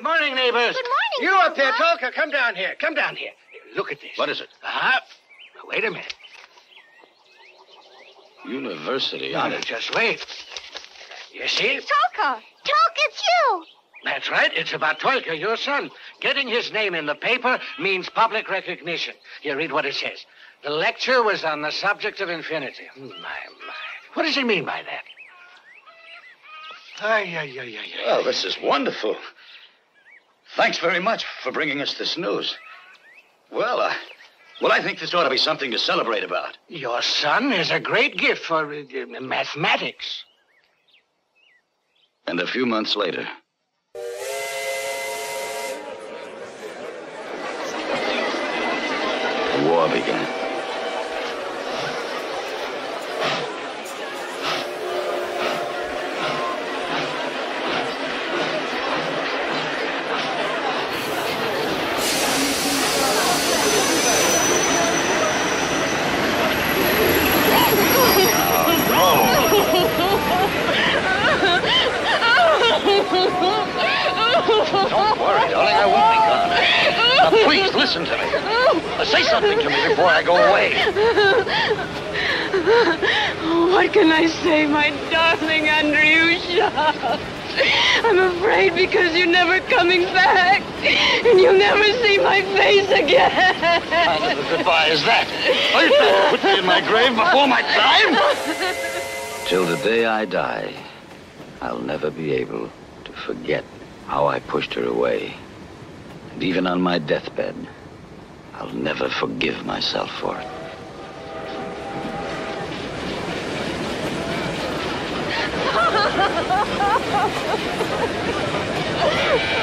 Good morning, neighbors. Good morning, You up there, Grandpa. Tolka, come down here. Come down here. Look at this. What is it? Ah, wait a minute. University Now, honor. just wait. You see? Tolka. Tolka, it's you. That's right. It's about Tolka, your son. Getting his name in the paper means public recognition. Here, read what it says. The lecture was on the subject of infinity. My, my. What does he mean by that? Ay, ay, ay, ay, ay. Well, this is wonderful. Thanks very much for bringing us this news. Well, uh, well, I think this ought to be something to celebrate about. Your son is a great gift for uh, mathematics. And a few months later, the war began. Don't worry, darling. I won't be gone. Now, please listen to me. Say something to me before I go away. Oh, what can I say, my darling Andriusha? I'm afraid because you're never coming back, and you'll never see my face again. How little goodbye is that? Are you trying to put me in my grave before my time? Till the day I die, I'll never be able to forget how I pushed her away. And even on my deathbed, I'll never forgive myself for it. Don't